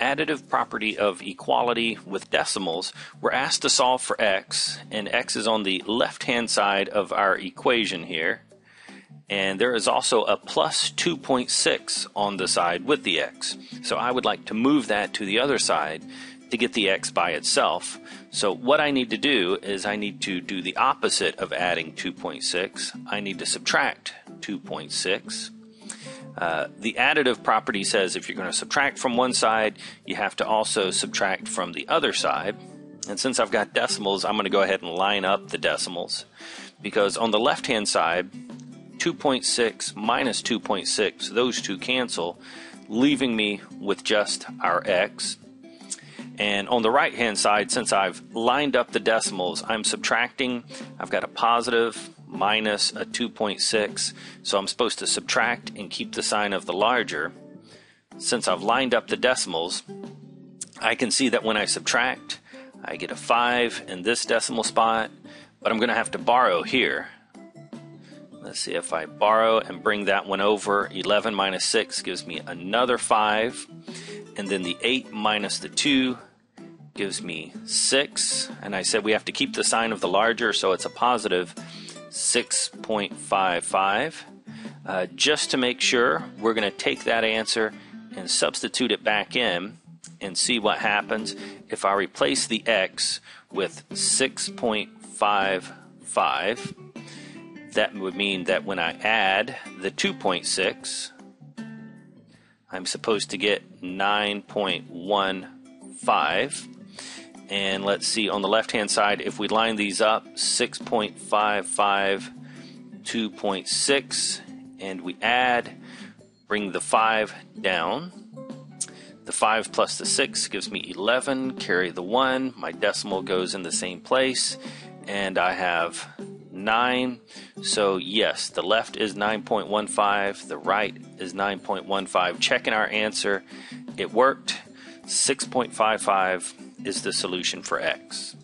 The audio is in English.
additive property of equality with decimals, we're asked to solve for x, and x is on the left-hand side of our equation here. And there is also a plus 2.6 on the side with the x. So I would like to move that to the other side to get the x by itself. So what I need to do is I need to do the opposite of adding 2.6. I need to subtract 2.6. Uh, the additive property says if you're going to subtract from one side, you have to also subtract from the other side. And since I've got decimals, I'm going to go ahead and line up the decimals because on the left hand side, 2.6 minus 2.6, those two cancel, leaving me with just our x. And on the right hand side, since I've lined up the decimals, I'm subtracting. I've got a positive minus a 2.6. So I'm supposed to subtract and keep the sign of the larger. Since I've lined up the decimals, I can see that when I subtract, I get a 5 in this decimal spot, but I'm going to have to borrow here. Let's see if I borrow and bring that one over. 11 minus 6 gives me another 5. And then the 8 minus the 2 gives me 6. And I said we have to keep the sign of the larger, so it's a positive 6.55. Uh, just to make sure, we're going to take that answer and substitute it back in and see what happens if I replace the x with 6.55. That would mean that when I add the 2.6, I'm supposed to get 9.15. And let's see on the left hand side, if we line these up 6.55, 2.6, and we add, bring the 5 down. The 5 plus the 6 gives me 11, carry the 1, my decimal goes in the same place, and I have 9. So, yes, the left is 9.15, the right is 9.15. Checking our answer, it worked. 6.55 is the solution for x.